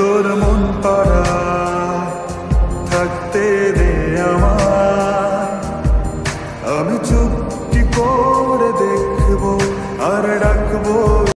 তোর মন পারা থাকতে দে আমার। আমি চুপটি করে দেখব আর ডাকবো